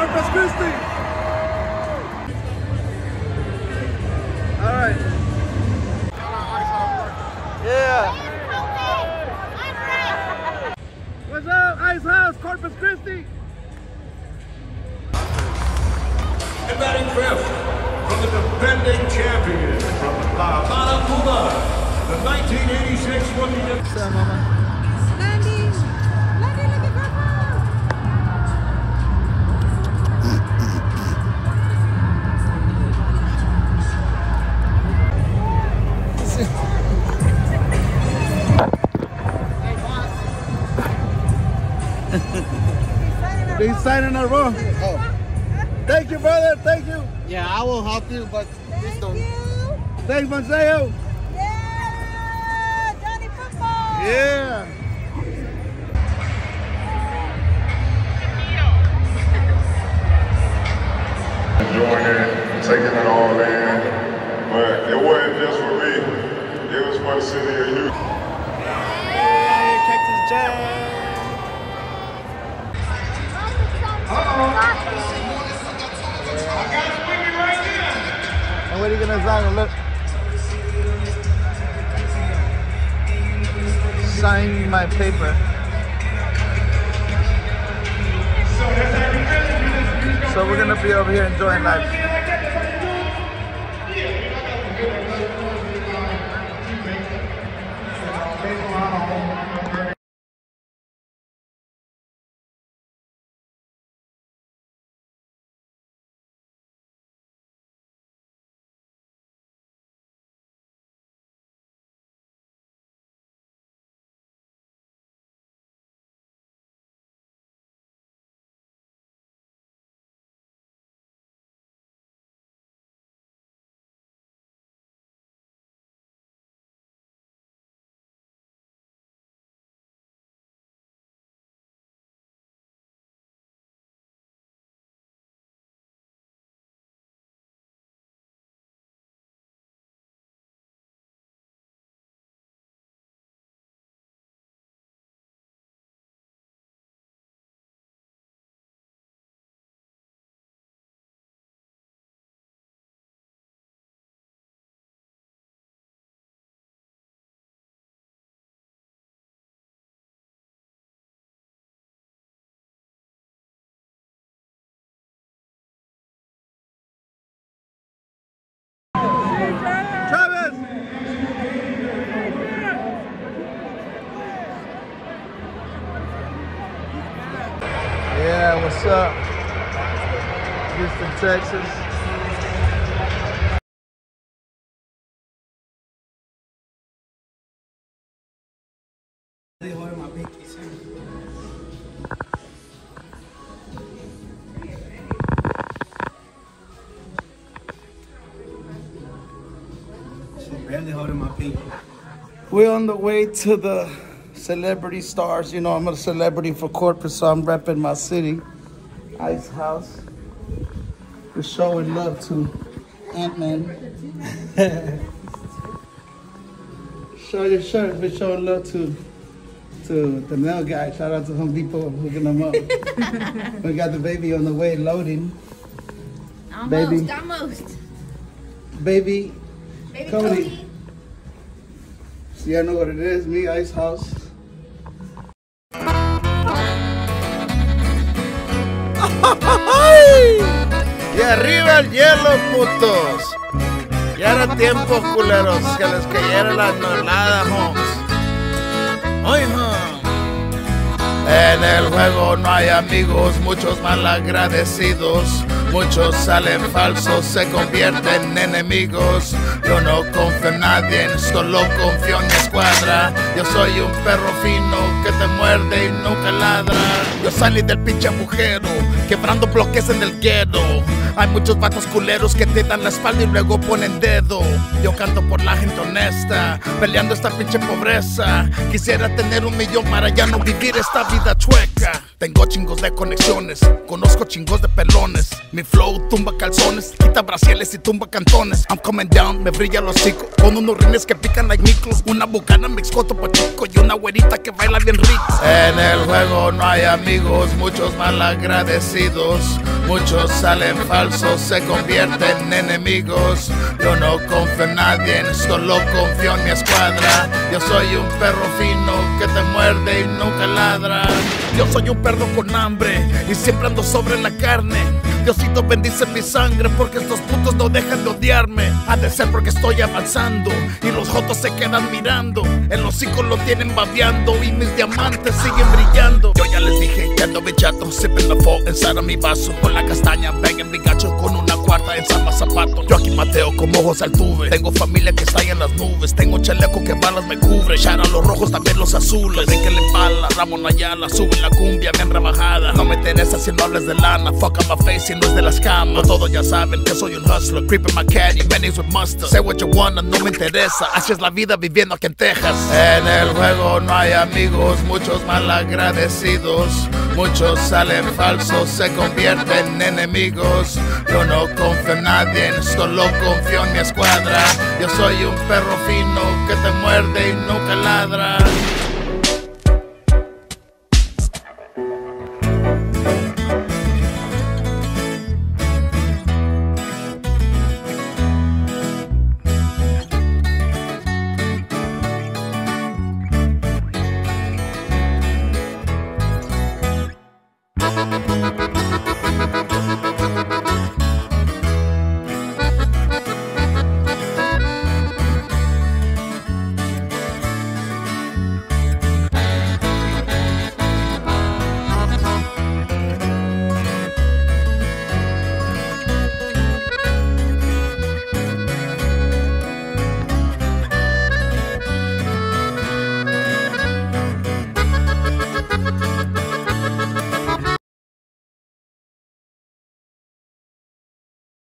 Corpus Christi. All right. Yeah. What's up, Ice House, Corpus Christi? And batting fifth from the defending champion from La Habana, Cuba, the 1986 Rookie What's up, mama? They signing a roll. Oh, Thank you, brother. Thank you. yeah, I will help you, but please Thank don't. you! Thanks, Monsejo. Yeah! Johnny Football! Yeah. enjoying it, taking it all in. But it wasn't just for me. It was for the city of Houston. Hey, Cactus Jack. And what are you gonna sign? Look. Sign my paper. So we're gonna be over here enjoying life. Texas. We're on the way to the celebrity stars. You know, I'm a celebrity for corporate, so I'm repping my city. Ice House. We're showing love to Ant Man. Show your shirt. We're showing love to to the mail guy. Shout out to Home Depot hooking them up. we got the baby on the way loading. Almost, Baby. almost. Baby, Baby Cody. Cody. so you know what it is. Me, Ice House. Y arriba el hielo, putos. Ya era tiempo, culeros, que les cayera la nolada, homes. Oiga. En el juego no hay amigos, muchos malagradecidos. Muchos salen falsos, se convierten en enemigos. Yo no confío en nadie, solo confío en mi escuadra. Yo soy un perro fino que te muerde y nunca ladra. Yo salí del pinche agujero, quebrando bloques en el gueto. Hay muchos vatos culeros que te dan la espalda y luego ponen dedo. Yo canto por la gente honesta, peleando esta pinche pobreza. Quisiera tener un millón para ya no vivir esta vida chueca. Tengo chingos de conexiones, conozco chingos de pelones. Mi flow tumba calzones, quita brasieles y tumba cantones. I'm coming down, me brilla los hocico. Con unos rines que pican like micros. Una bucana me excoto pachico y una güerita que baila bien rico. En el juego no hay amigos, muchos malagradecidos. Muchos salen falsos, se convierten en enemigos. Yo no confío en nadie, solo confío en mi escuadra. Yo soy un perro fino que te muerde y nunca ladra. Yo soy un perro con hambre y siempre ando sobre la carne. Diosito bendice mi sangre porque estos putos no dejan de odiarme. Ha de ser porque estoy avanzando y los jotos se quedan mirando. En los hijos lo tienen babeando y mis diamantes siguen brillando. Yo ya les dije que ando bechato, sipping la fo en mi vaso. Con la castaña, en mi gacho con una cuarta en Sama Zapato. Yo aquí mateo como ojos al tuve. Tengo familia que está en las nubes. Tengo chaleco que balas me cubre. Shara los rojos, también los azules. Ven que le pala, Ramón Ayala, sube la cumbia bien rebajada. No me interesa si no hables de lana. Fuck up my face si no es de las ya saben que soy un hustler. Creeping my caddy, mayonnaise with mustard. Say what you wanna, no me interesa. Así es la vida viviendo aquí en Texas. En el juego no hay amigos, muchos malagradecidos. Muchos salen falsos, se convierten en enemigos. Yo no confío en nadie, solo confío en mi escuadra. Yo soy un perro fino que te muerde y nunca ladra.